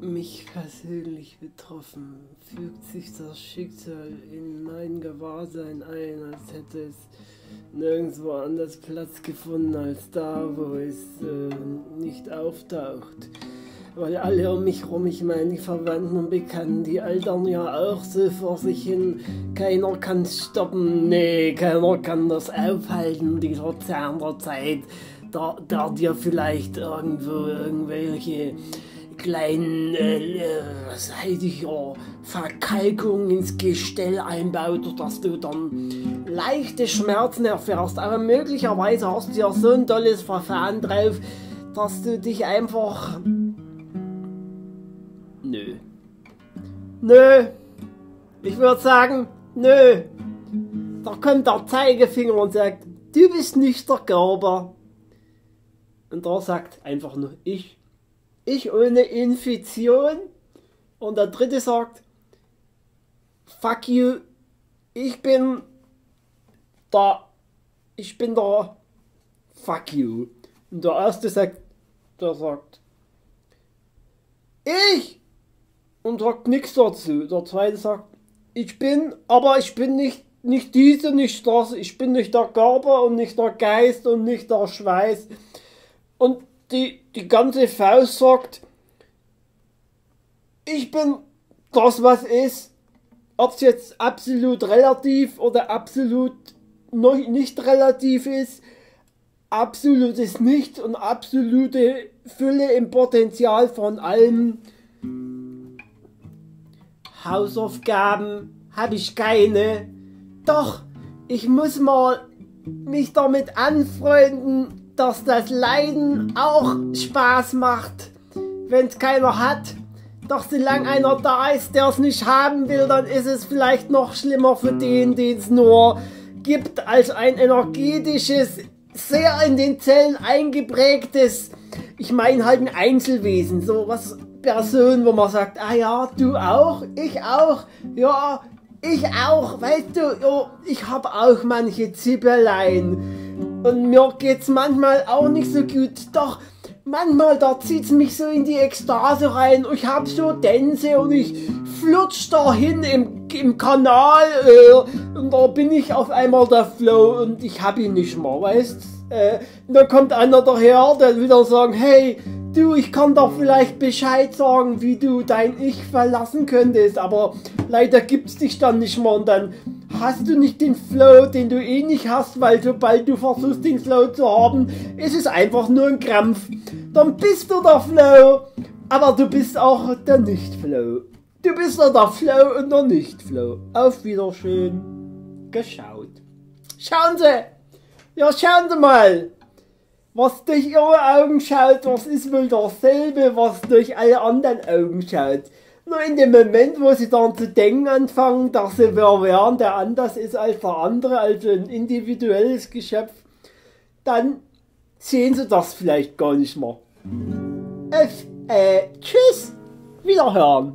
Mich persönlich betroffen fügt sich das Schicksal in mein Gewahrsein ein, als hätte es nirgendwo anders Platz gefunden als da, wo es äh, nicht auftaucht. Weil alle um mich herum, ich meine die Verwandten und Bekannten, die altern ja auch so vor sich hin. Keiner kann es stoppen, nee, keiner kann das aufhalten, dieser Zahn der Zeit, der, der dir vielleicht irgendwo irgendwelche kleinen, äh, Verkalkung ins Gestell einbaut, dass du dann leichte Schmerzen erfährst. Aber möglicherweise hast du ja so ein tolles Verfahren drauf, dass du dich einfach... Nö. Nö. Ich würde sagen, nö. Da kommt der Zeigefinger und sagt, du bist nicht der Gerber. Und da sagt einfach nur ich ich ohne Infektion. Und der dritte sagt, fuck you, ich bin da, ich bin da, fuck you. Und der erste sagt, der sagt, ich! Und sagt nichts dazu. Der zweite sagt, ich bin, aber ich bin nicht, nicht diese, nicht das, ich bin nicht der Körper und nicht der Geist und nicht der Schweiß. Und die, die ganze Faust sagt, ich bin das, was ist. Ob es jetzt absolut relativ oder absolut noch nicht relativ ist, absolutes Nichts und absolute Fülle im Potenzial von allem. Hausaufgaben habe ich keine. Doch, ich muss mal mich damit anfreunden, dass das Leiden auch Spaß macht, wenn es keiner hat. Doch solange einer da ist, der es nicht haben will, dann ist es vielleicht noch schlimmer für den, den es nur gibt, als ein energetisches, sehr in den Zellen eingeprägtes, ich meine halt ein Einzelwesen, so was Person, wo man sagt, ah ja, du auch, ich auch, ja, ich auch, weißt du, ja, ich habe auch manche Zippelein. Und mir geht's manchmal auch nicht so gut. Doch manchmal da zieht's mich so in die Ekstase rein. Ich hab so Tänze und ich flutsch dahin im, im Kanal äh, und da bin ich auf einmal der Flow und ich hab ihn nicht mehr, weißt? Äh, dann kommt einer daher, der wieder sagen, hey, du, ich kann doch vielleicht Bescheid sagen, wie du dein Ich verlassen könntest, aber leider gibt's dich dann nicht mehr und dann hast du nicht den Flow, den du eh nicht hast, weil sobald du versuchst, den Flow zu haben, ist es einfach nur ein Krampf. Dann bist du der Flow, aber du bist auch der Nicht-Flow. Du bist ja der Flow und der Nicht-Flow. Auf Wiederschön. Geschaut. Schauen Sie! Ja, schauen Sie mal! Was durch Ihre Augen schaut, was ist wohl dasselbe, was durch alle anderen Augen schaut. Nur in dem Moment, wo sie dann zu denken anfangen, dass sie wer wären, der anders ist als der andere, also ein individuelles Geschöpf, dann sehen sie das vielleicht gar nicht mehr. F äh, tschüss, wiederhören.